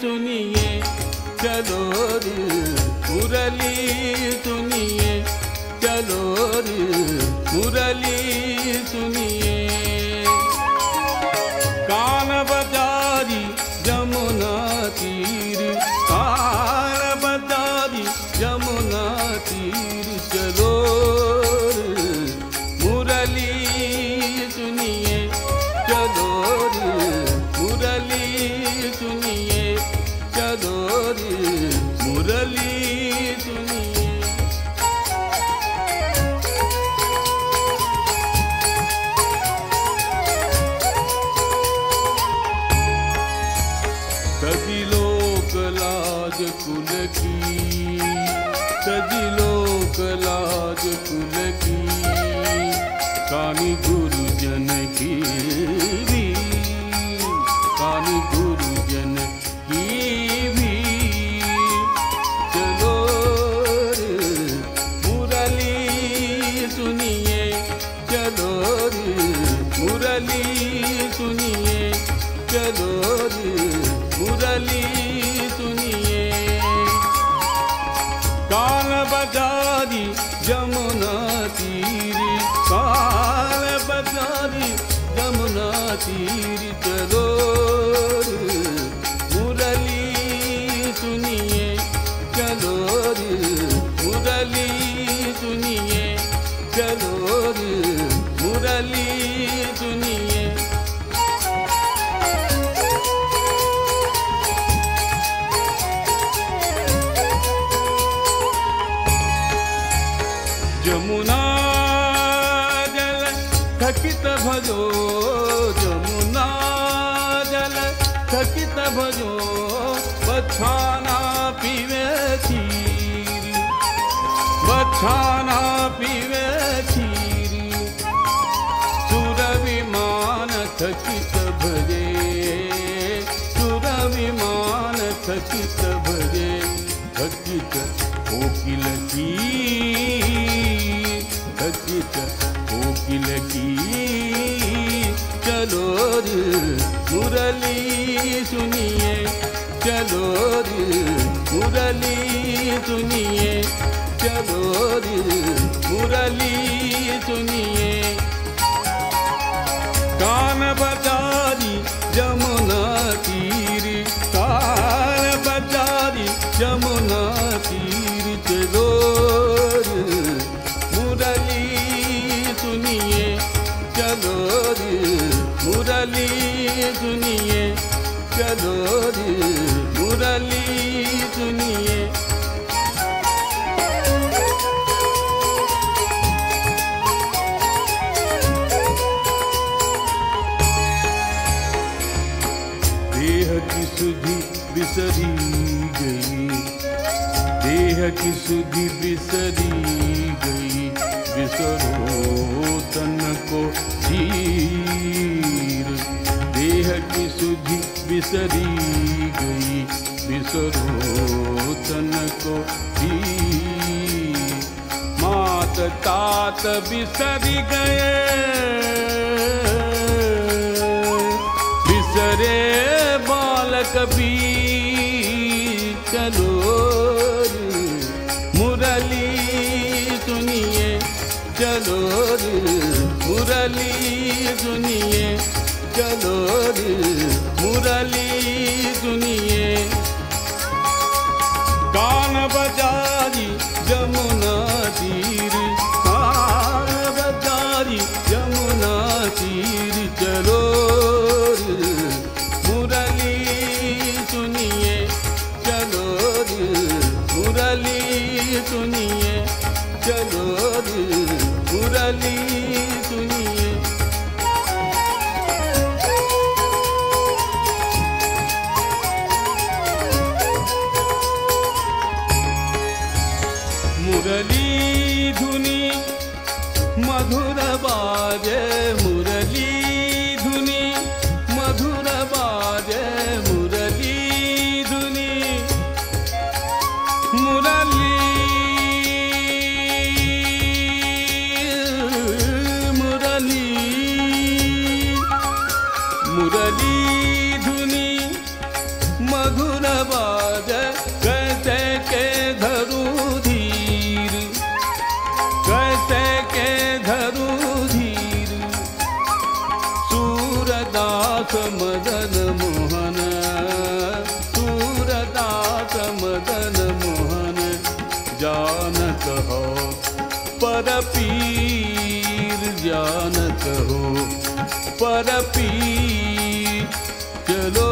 सुनिए चलो रे मुरली सुनिए चलो रे मुरली सुनिए। सजी लोक लाज कुल की कानी गुरुजन की भी कानी गुरुजन की भी सुनिए। मुरली सुनिए। चलो मुरली बजारी, जमुना तीर कान बजारी, जमुना तीर, चलो मुरली सुनिए, चलो मुरली सुनिए, चलो मुरली सुनिए। जमुना जल थकित भजो जमुना जल थकित भजो बछाना पीवे खीर बछाना पीवे खीर सुर विमान थकित भजे सुर विमान थकित भजे थकित कोकिल की थकित कोकिल की। चलो मुरली सुनिए। चलो मुरली सुनिए। चलो मुरली सुनिए। सुनिए चलो मुरली सुनिए। देह की सुधि बिसरी गई, देह की सुधि बिसरी गई बिसरो तन को देह सुधि बिसरी गई बिसरो तन को चीर मात तात बिसरी गए, बिसरे बालक भी चलो मुरली सुनिए चलो मुरली सुनिए चलो रे मुरली सुनिए कान बजारी जमुना तीर। कान बजारी जमुना तीर। चलो मुरली सुनिए चलो मुरली सुनिए चलो मुरली सुनिए जानो पर पीर् जनको पर पी चलो